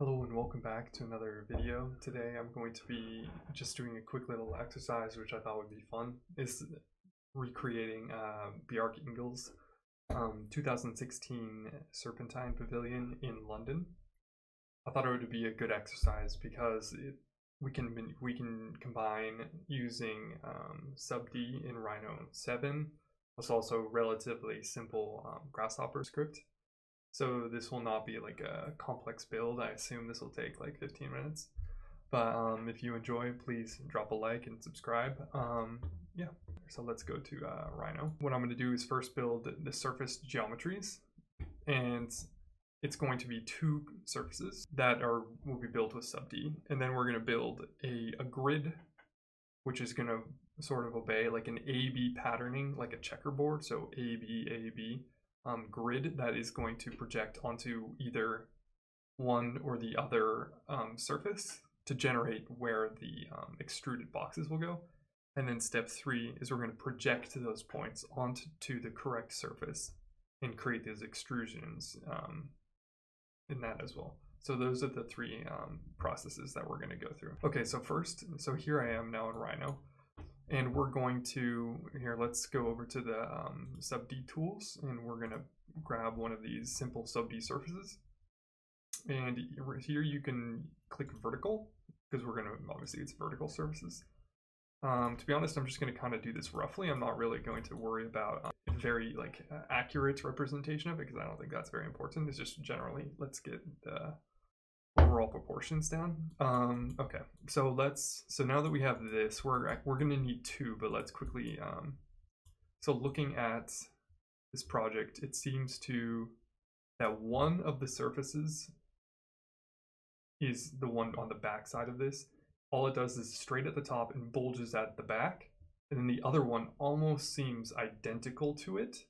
Hello and welcome back to another video. Today I'm going to be just doing a quick little exercise which I thought would be fun. Is recreating uh, Bjarke Ingels' um, 2016 Serpentine Pavilion in London. I thought it would be a good exercise because it, we can we can combine using um, sub D in Rhino 7. It's also relatively simple um, Grasshopper script so this will not be like a complex build. I assume this will take like 15 minutes. But um, if you enjoy, please drop a like and subscribe. Um, yeah, so let's go to uh, Rhino. What I'm going to do is first build the surface geometries. And it's going to be two surfaces that are will be built with sub D. And then we're going to build a, a grid, which is going to sort of obey like an A-B patterning, like a checkerboard. So A-B, A-B um, grid that is going to project onto either one or the other um, surface to generate where the um, extruded boxes will go. And then step three is we're going to project those points onto the correct surface and create those extrusions um, in that as well. So those are the three um, processes that we're going to go through. Okay, so first, so here I am now in Rhino. And we're going to, here, let's go over to the um, sub D tools and we're gonna grab one of these simple sub D surfaces. And here you can click vertical because we're gonna, obviously it's vertical surfaces. Um, to be honest, I'm just gonna kind of do this roughly. I'm not really going to worry about um, very like accurate representation of it because I don't think that's very important. It's just generally, let's get the overall proportions down. Um, okay, so let's, so now that we have this, we're, we're gonna need two, but let's quickly, um, so looking at this project, it seems to, that one of the surfaces is the one on the back side of this. All it does is straight at the top and bulges at the back. And then the other one almost seems identical to it.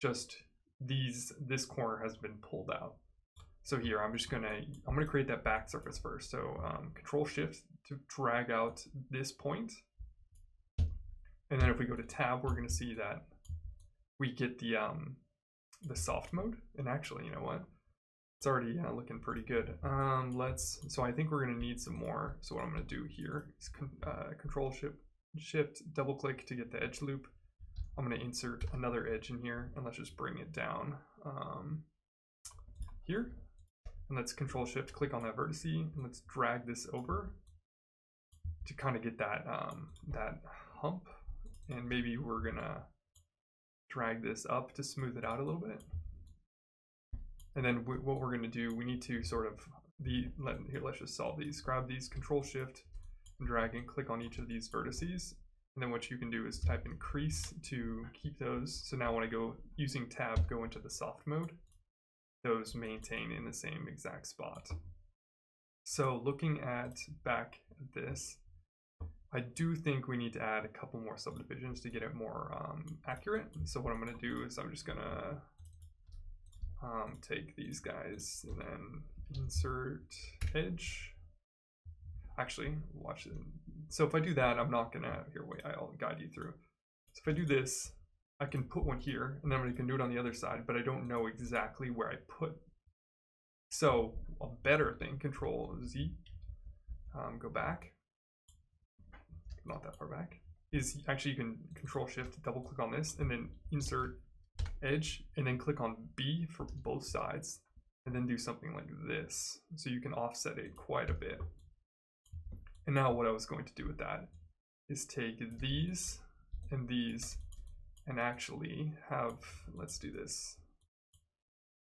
Just these, this corner has been pulled out. So here, I'm just gonna, I'm gonna create that back surface first. So um, control shift to drag out this point. And then if we go to tab, we're gonna see that we get the um, the soft mode. And actually, you know what? It's already uh, looking pretty good. Um, let's, so I think we're gonna need some more. So what I'm gonna do here is con uh, control shift, shift, double click to get the edge loop. I'm gonna insert another edge in here and let's just bring it down um, here and let's control shift click on that vertex and let's drag this over to kind of get that um, that hump. And maybe we're gonna drag this up to smooth it out a little bit. And then what we're gonna do we need to sort of the let here let's just solve these. Grab these control shift and drag and click on each of these vertices. And then what you can do is type increase to keep those. So now when I go using tab go into the soft mode those maintain in the same exact spot. So looking at back at this, I do think we need to add a couple more subdivisions to get it more um, accurate. So what I'm going to do is I'm just going to um, take these guys and then insert edge. Actually, watch it. So if I do that, I'm not going to, here, wait, I'll guide you through. So if I do this, I can put one here and then I can do it on the other side, but I don't know exactly where I put. So a better thing, control Z, um, go back, not that far back, is actually you can control shift, double click on this and then insert edge and then click on B for both sides and then do something like this. So you can offset it quite a bit. And now what I was going to do with that is take these and these and actually have, let's do this.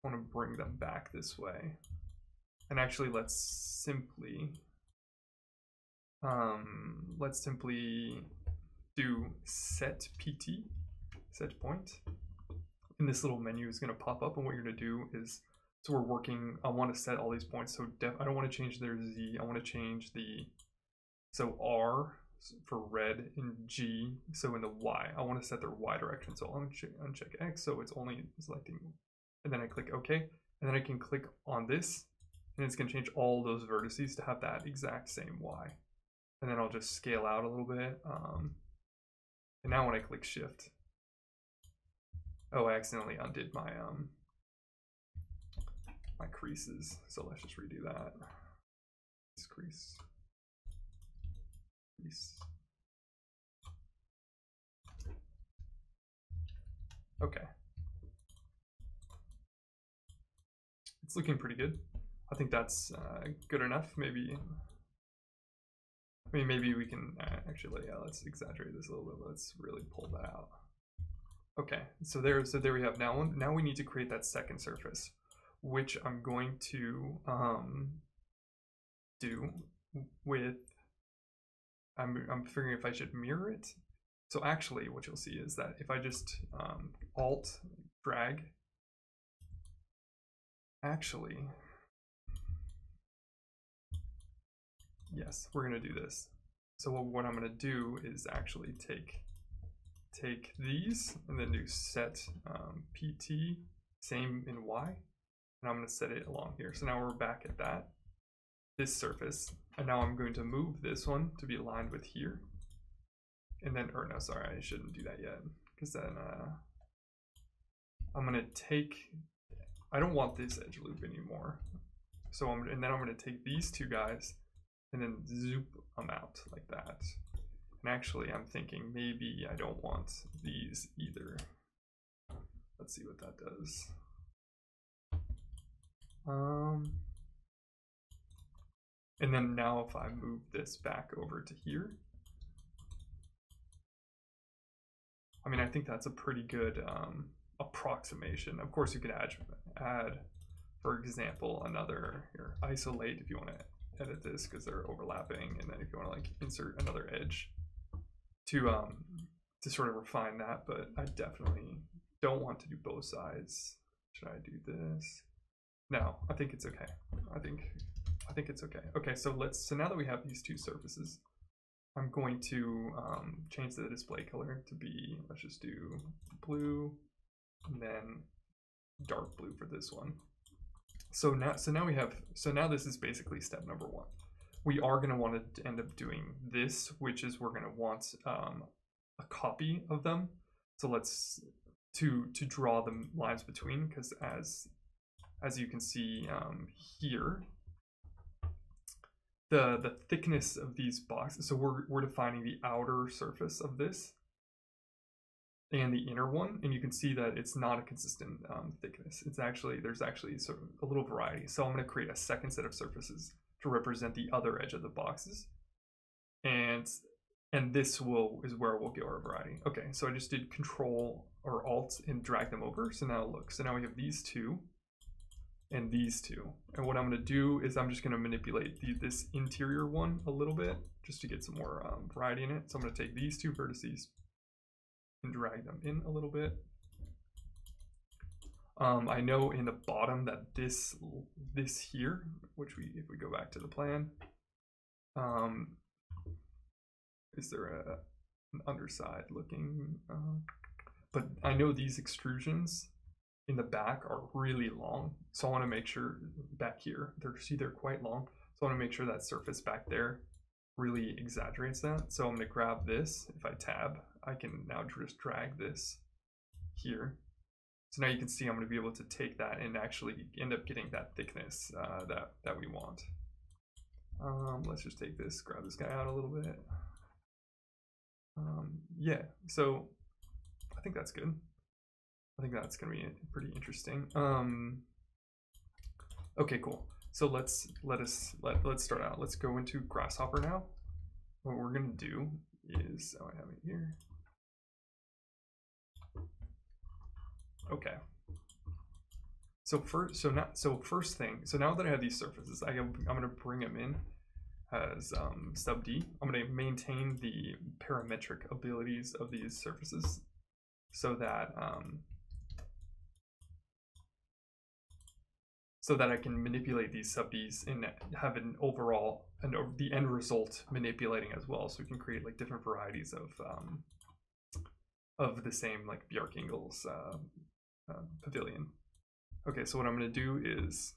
I want to bring them back this way. And actually let's simply, um, let's simply do set PT, set point. And this little menu is going to pop up and what you're going to do is, so we're working, I want to set all these points. So def, I don't want to change their Z, I want to change the, so R for red in G, so in the Y, I want to set their Y direction. So I'll uncheck, uncheck X, so it's only selecting, and then I click OK, and then I can click on this, and it's going to change all those vertices to have that exact same Y. And then I'll just scale out a little bit. Um, and now when I click Shift, oh, I accidentally undid my um, my creases. So let's just redo that. This crease. Okay. It's looking pretty good. I think that's uh, good enough. Maybe, I mean, maybe we can uh, actually, yeah, let's exaggerate this a little bit. Let's really pull that out. Okay, so there, so there we have now. Now we need to create that second surface, which I'm going to um, do with. I'm I'm figuring if I should mirror it. So actually, what you'll see is that if I just um, Alt drag, actually, yes, we're gonna do this. So what I'm gonna do is actually take take these and then do set um, pt same in y and I'm going to set it along here. So now we're back at that, this surface. And now I'm going to move this one to be aligned with here. And then, or no, sorry, I shouldn't do that yet. Because then uh, I'm going to take, I don't want this edge loop anymore. So I'm, and then I'm going to take these two guys and then zoop them out like that. And actually, I'm thinking maybe I don't want these either. Let's see what that does. Um, and then now if I move this back over to here, I mean, I think that's a pretty good um, approximation. Of course, you could add, add, for example, another here, isolate if you want to edit this because they're overlapping, and then if you want to like insert another edge to um to sort of refine that, but I definitely don't want to do both sides. Should I do this? No, I think it's okay. I think I think it's okay. Okay, so let's so now that we have these two surfaces, I'm going to um, change the display color to be let's just do blue and then dark blue for this one. So now so now we have so now this is basically step number one we are going to want to end up doing this, which is we're going to want um, a copy of them. So let's to to draw the lines between, because as as you can see um, here, the the thickness of these boxes. So we're we're defining the outer surface of this and the inner one, and you can see that it's not a consistent um, thickness. It's actually there's actually sort of a little variety. So I'm going to create a second set of surfaces to represent the other edge of the boxes. And and this will is where we'll get our variety. Okay, so I just did control or alt and drag them over. So now look, so now we have these two and these two. And what I'm gonna do is I'm just gonna manipulate the, this interior one a little bit just to get some more um, variety in it. So I'm gonna take these two vertices and drag them in a little bit. Um, I know in the bottom that this this here, which we if we go back to the plan, um, is there a an underside looking? Uh, but I know these extrusions in the back are really long, so I want to make sure back here they're see they're quite long, so I want to make sure that surface back there really exaggerates that. So I'm going to grab this. If I tab, I can now just drag this here so now you can see I'm going to be able to take that and actually end up getting that thickness uh, that, that we want. Um, let's just take this, grab this guy out a little bit. Um, yeah, so I think that's good. I think that's going to be pretty interesting. Um, okay, cool. So let's let us let let's start out. Let's go into Grasshopper now. What we're going to do is oh I have it here. Okay. So first, so now, so first thing, so now that I have these surfaces, I am, I'm going to bring them in as um, sub D. I'm going to maintain the parametric abilities of these surfaces so that um, so that I can manipulate these sub Ds and have an overall and the end result manipulating as well. So we can create like different varieties of um, of the same like Bjarke-Ingels uh, uh, pavilion. Okay, so what I'm going to do is,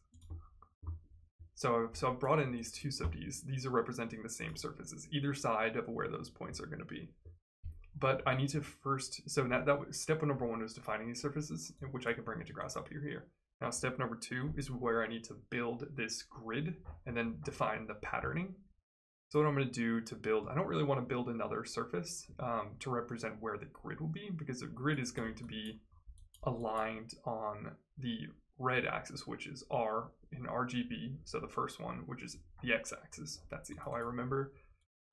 so, so I've brought in these two sub-Ds. These are representing the same surfaces, either side of where those points are going to be. But I need to first, so that, that step number one was defining these surfaces, which I can bring into Grasshopper here. Now step number two is where I need to build this grid and then define the patterning. So what I'm going to do to build, I don't really want to build another surface um, to represent where the grid will be because the grid is going to be aligned on the red axis, which is R in RGB. So the first one, which is the X axis. That's how I remember.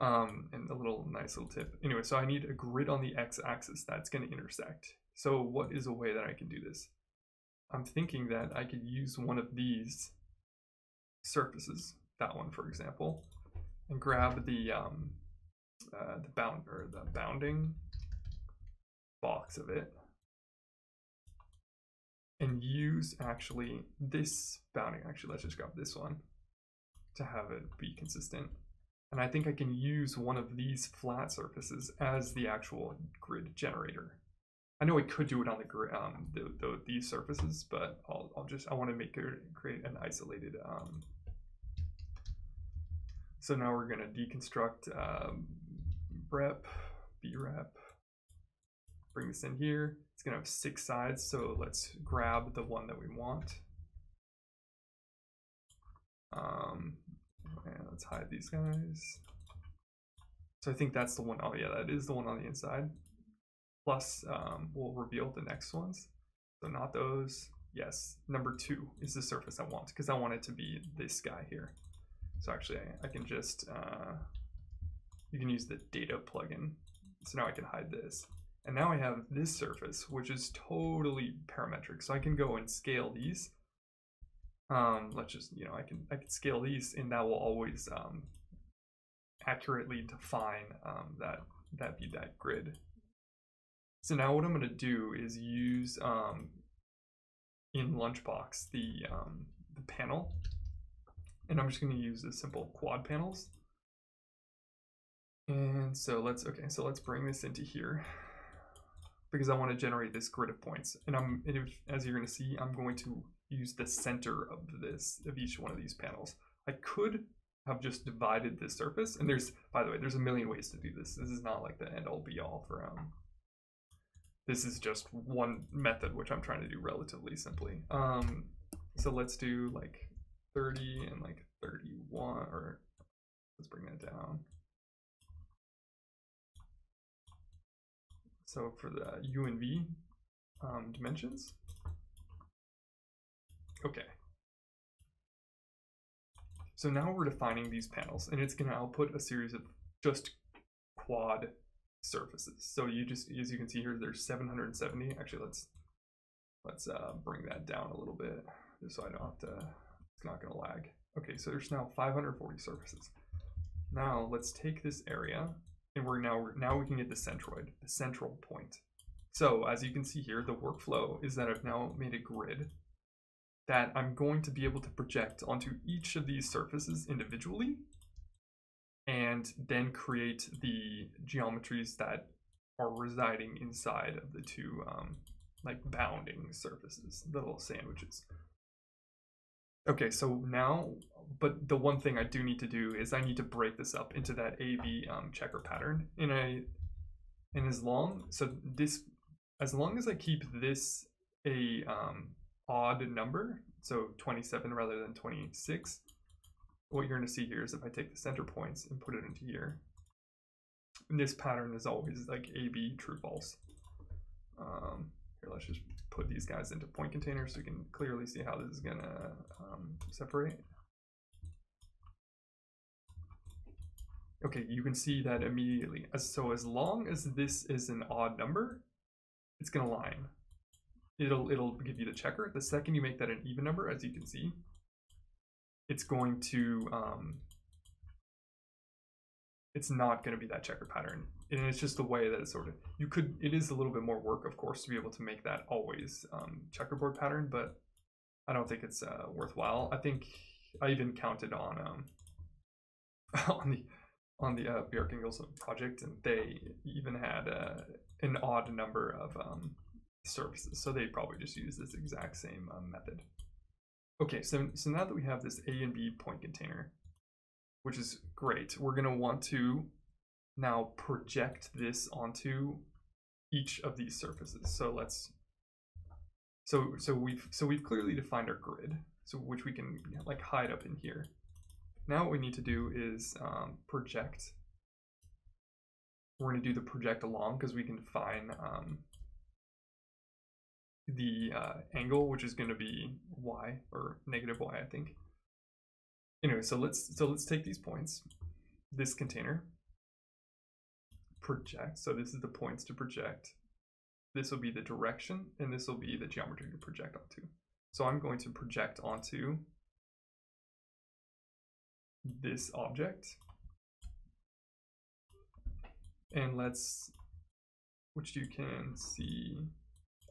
Um, and a little nice little tip. Anyway, so I need a grid on the X axis that's going to intersect. So what is a way that I can do this? I'm thinking that I could use one of these surfaces, that one for example, and grab the um, uh, the bound or the bounding box of it and use actually this bounding. Actually, let's just grab this one to have it be consistent. And I think I can use one of these flat surfaces as the actual grid generator. I know I could do it on the um the, the, these surfaces, but I'll I'll just I want to make it create an isolated um. So now we're gonna deconstruct um, rep, brep, bring this in here. It's gonna have six sides, so let's grab the one that we want. Um, and let's hide these guys. So I think that's the one. Oh yeah, that is the one on the inside plus um, we'll reveal the next ones. So not those. Yes, number two is the surface I want because I want it to be this guy here. So actually I, I can just, uh, you can use the data plugin. So now I can hide this. And now I have this surface, which is totally parametric. So I can go and scale these. Um, let's just, you know, I can, I can scale these and that will always um, accurately define um, that, that be that grid so now what I'm going to do is use um, in Lunchbox the, um, the panel. And I'm just going to use the simple quad panels. And so let's, okay, so let's bring this into here because I want to generate this grid of points. And I'm, and if, as you're going to see, I'm going to use the center of this, of each one of these panels. I could have just divided this surface. And there's, by the way, there's a million ways to do this. This is not like the end all be all for um, this is just one method, which I'm trying to do relatively simply. Um, so let's do like 30 and like 31, or let's bring that down. So for the U and V um, dimensions. Okay. So now we're defining these panels and it's going to output a series of just quad surfaces. So you just, as you can see here, there's 770. Actually, let's let's uh, bring that down a little bit just so I don't have to, it's not gonna lag. Okay, so there's now 540 surfaces. Now let's take this area and we're now, now we can get the centroid, the central point. So as you can see here, the workflow is that I've now made a grid that I'm going to be able to project onto each of these surfaces individually and then create the geometries that are residing inside of the two um, like bounding surfaces, little sandwiches. Okay, so now, but the one thing I do need to do is I need to break this up into that AB um, checker pattern in a, and as long, so this, as long as I keep this a um, odd number, so 27 rather than 26, what you're going to see here is if I take the center points and put it into here, this pattern is always like AB true false. Um, here, let's just put these guys into point containers so you can clearly see how this is going to um, separate. Okay, you can see that immediately. So as long as this is an odd number, it's going to line. It'll, it'll give you the checker. The second you make that an even number, as you can see, it's going to um, it's not going to be that checker pattern. And it's just the way that it's sort of you could it is a little bit more work of course to be able to make that always um, checkerboard pattern but i don't think it's uh, worthwhile. I think i even counted on um on the on the uh, Bjarke Ingels project and they even had uh, an odd number of um, services. So they probably just use this exact same um, method Okay, so, so now that we have this A and B point container, which is great, we're going to want to now project this onto each of these surfaces. So let's So so we've so we've clearly defined our grid, so which we can like hide up in here. Now what we need to do is um, project. We're to do the project along because we can define um, the uh, angle, which is going to be y or negative y, I think. Anyway, so let's so let's take these points, this container, project. So this is the points to project. This will be the direction, and this will be the geometry to project onto. So I'm going to project onto this object. And let's, which you can see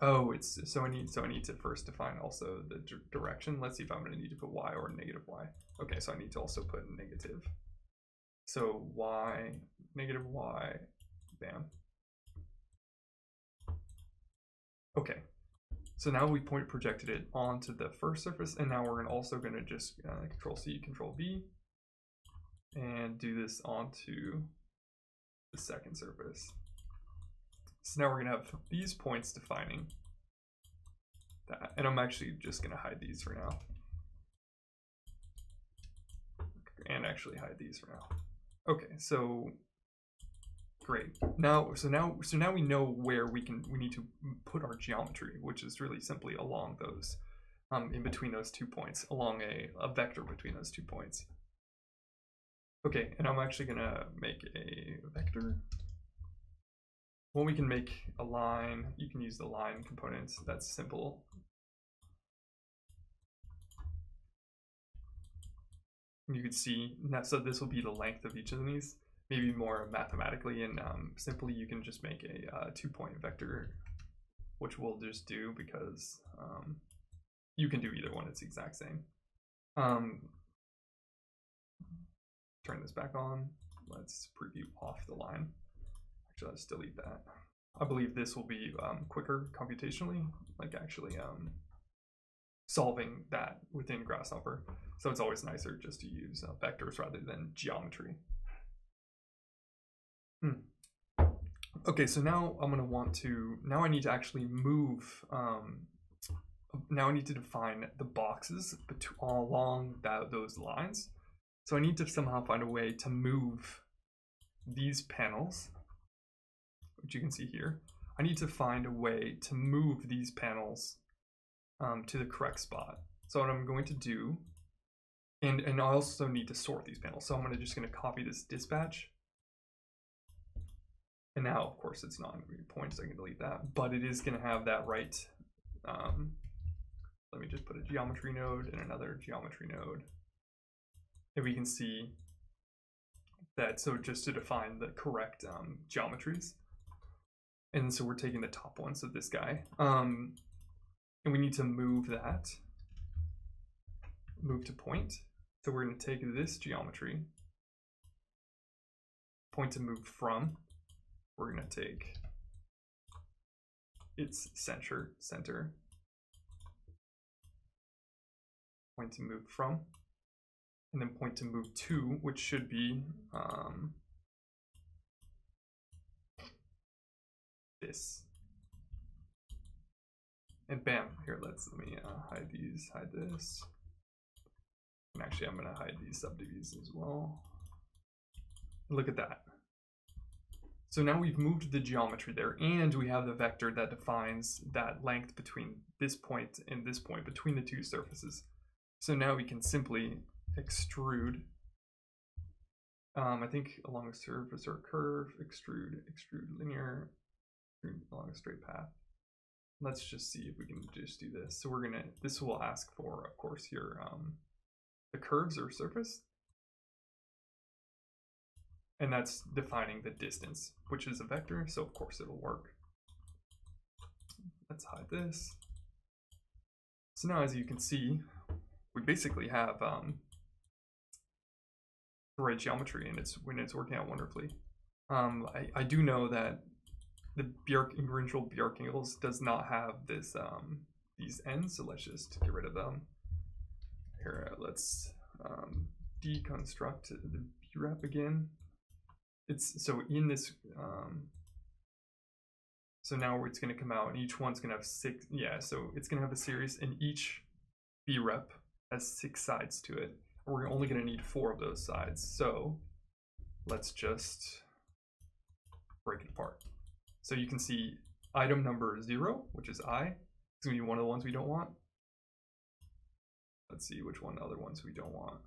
Oh, it's so I need so I need to first define also the direction. Let's see if I'm going to need to put y or negative y. Okay, so I need to also put negative. So y, negative y, bam. Okay, so now we point projected it onto the first surface, and now we're also going to just uh, Control C, Control V, and do this onto the second surface. So now we're gonna have these points defining that. And I'm actually just gonna hide these for now. And actually hide these for now. Okay, so great. Now, so now, so now we know where we can, we need to put our geometry, which is really simply along those, um, in between those two points, along a, a vector between those two points. Okay, and I'm actually gonna make a vector well, we can make a line. You can use the line components. That's simple. You can see, that, so this will be the length of each of these, maybe more mathematically, and um, simply you can just make a uh, two-point vector, which we'll just do because um, you can do either one, it's the exact same. Um, turn this back on. Let's preview off the line. Actually, let's delete that. I believe this will be um, quicker computationally, like actually um, solving that within Grasshopper. So it's always nicer just to use uh, vectors rather than geometry. Hmm. Okay, so now I'm gonna want to, now I need to actually move, um, now I need to define the boxes along that, those lines. So I need to somehow find a way to move these panels which you can see here, I need to find a way to move these panels um, to the correct spot. So what I'm going to do, and, and I also need to sort these panels. So I'm gonna, just gonna copy this dispatch. And now, of course, it's not going to points, I can delete that, but it is gonna have that right. Um, let me just put a geometry node and another geometry node. And we can see that, so just to define the correct um, geometries. And so we're taking the top one, so this guy. Um, and we need to move that, move to point. So we're gonna take this geometry, point to move from. We're gonna take its center, center, point to move from, and then point to move to, which should be um, this. And bam, here, let's, let me uh, hide these, hide this. And actually, I'm gonna hide these subdivisions as well. Look at that. So now we've moved the geometry there and we have the vector that defines that length between this point and this point between the two surfaces. So now we can simply extrude, um, I think along a surface or a curve, extrude, extrude linear, along a straight path. Let's just see if we can just do this. So we're gonna, this will ask for, of course, your um, the curves or surface. And that's defining the distance, which is a vector, so of course it'll work. Let's hide this. So now as you can see, we basically have um, right geometry and it's when it's working out wonderfully. Um, I, I do know that the Bjark Ingrinchal Bjarke Ingels does not have this um, these ends, so let's just get rid of them. Here, uh, let's um, deconstruct the BREP again. It's so in this um, so So now it's going to come out and each one's going to have six. Yeah, so it's going to have a series and each brep has six sides to it. We're only going to need four of those sides. So let's just break it apart. So you can see item number zero, which is I. It's to be one of the ones we don't want. Let's see which one the other ones we don't want.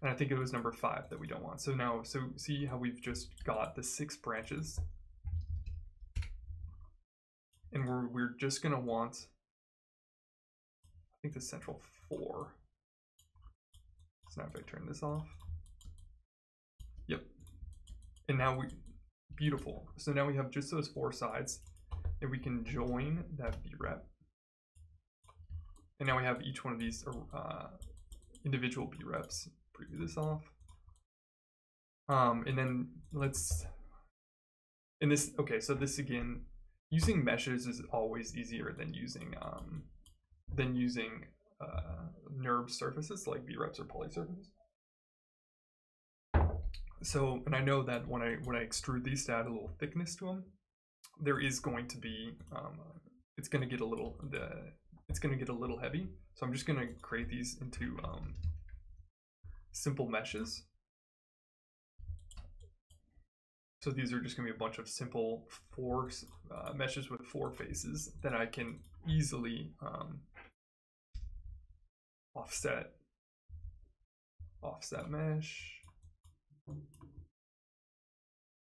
And I think it was number five that we don't want. So now, so see how we've just got the six branches and we're, we're just going to want, I think the central four. So now if I turn this off, yep. And now we, beautiful. So now we have just those four sides and we can join that B-rep. And now we have each one of these uh, individual reps. Preview this off. Um, and then let's, in this, okay, so this again, using meshes is always easier than using um, than using uh, NURB surfaces like B-reps or poly surfaces. So, and I know that when I when I extrude these to add a little thickness to them, there is going to be um, it's going to get a little the it's going to get a little heavy. So I'm just going to create these into um, simple meshes. So these are just going to be a bunch of simple four uh, meshes with four faces that I can easily um, offset. Offset mesh.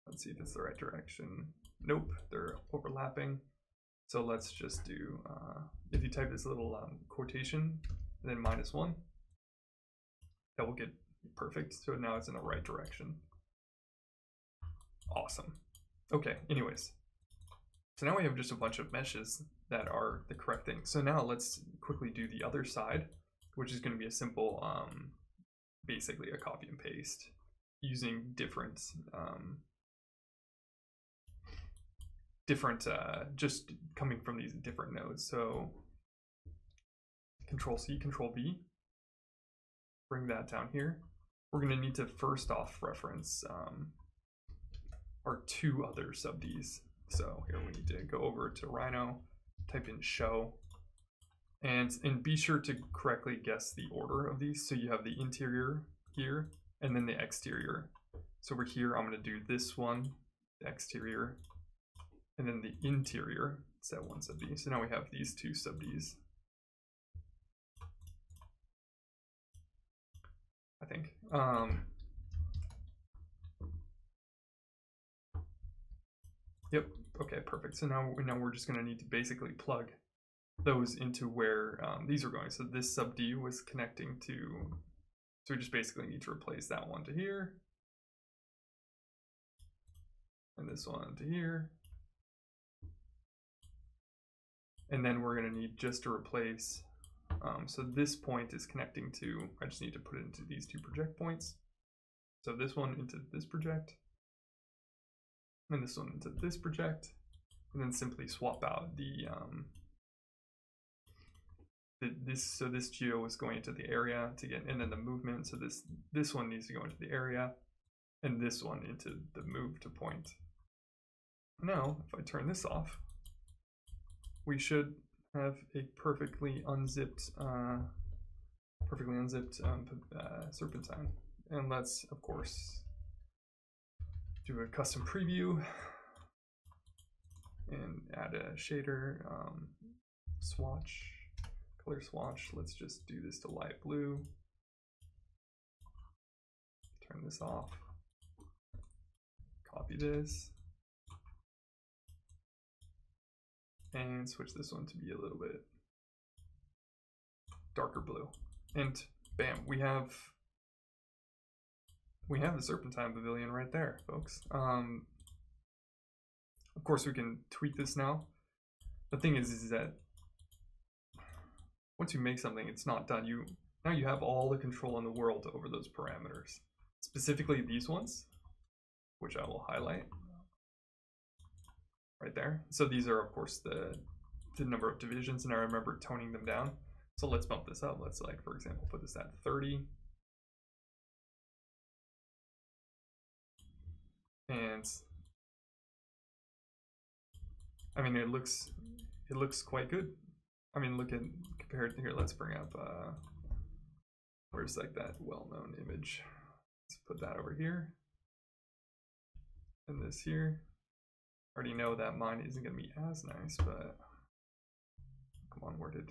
Let's see if it's the right direction. Nope, they're overlapping. So let's just do, uh, if you type this little um, quotation, then minus one, that will get perfect. So now it's in the right direction. Awesome. Okay, anyways. So now we have just a bunch of meshes that are the correct thing. So now let's quickly do the other side, which is going to be a simple, um, basically a copy and paste using different, um, different, uh, just coming from these different nodes. So control C, control V, bring that down here. We're going to need to first off reference um, are two other subds. So here we need to go over to Rhino, type in show, and, and be sure to correctly guess the order of these. So you have the interior here, and then the exterior. So over here, I'm gonna do this one, the exterior, and then the interior, that one sub D. So now we have these two sub Ds. I think. Um, Yep. Okay, perfect. So now, now we're just going to need to basically plug those into where um, these are going. So this sub D was connecting to, so we just basically need to replace that one to here. And this one to here. And then we're going to need just to replace, um, so this point is connecting to, I just need to put it into these two project points. So this one into this project and this one into this project, and then simply swap out the, um, this so this geo is going into the area to get and then the movement so this this one needs to go into the area and this one into the move to point. Now if I turn this off we should have a perfectly unzipped uh, perfectly unzipped um, uh, serpentine. And let's of course do a custom preview and add a shader um, swatch, color swatch. Let's just do this to light blue. Turn this off. Copy this. And switch this one to be a little bit darker blue. And bam, we have we have the Serpentine Pavilion right there, folks. Um, of course, we can tweak this now. The thing is, is that once you make something, it's not done. You now you have all the control in the world over those parameters, specifically these ones, which I will highlight right there. So these are, of course, the the number of divisions, and I remember toning them down. So let's bump this up. Let's like, for example, put this at 30. and I mean, it looks it looks quite good. I mean, look at compared here. Let's bring up uh, where's like that well-known image. Let's put that over here, and this here. Already know that mine isn't gonna be as nice, but come on, where did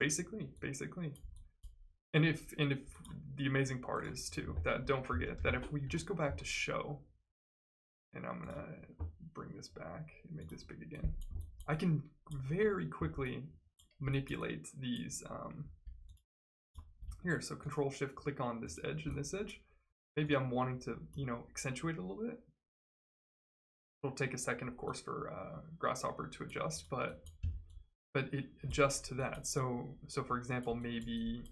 basically basically and if and if the amazing part is too that don't forget that if we just go back to show and i'm gonna bring this back and make this big again i can very quickly manipulate these um here so control shift click on this edge and this edge maybe i'm wanting to you know accentuate a little bit it'll take a second of course for uh, grasshopper to adjust but but it adjusts to that. So so for example, maybe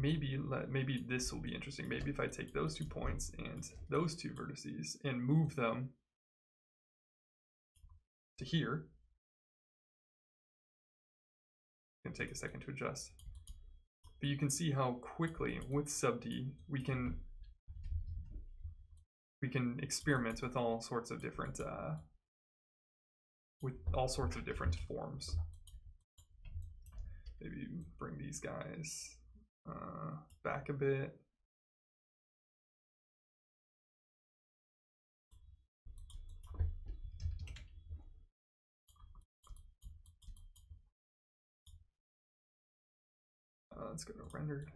maybe maybe this will be interesting. Maybe if I take those two points and those two vertices and move them to here, gonna take a second to adjust. But you can see how quickly with sub D we can we can experiment with all sorts of different uh, with all sorts of different forms. Maybe bring these guys uh, back a bit. Uh, let's go to rendered.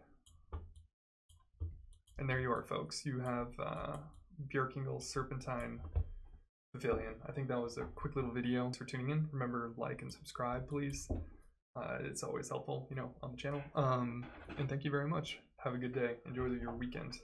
And there you are, folks. You have uh, Bjarke Ingels' Serpentine Pavilion. I think that was a quick little video. Thanks for tuning in. Remember, like and subscribe, please. Uh, it's always helpful, you know, on the channel. Um, and thank you very much. Have a good day. Enjoy your weekend.